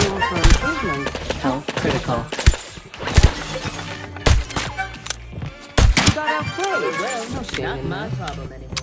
manual for improvement, health critical. Got outplayed. Well, no shame Not my problem anymore.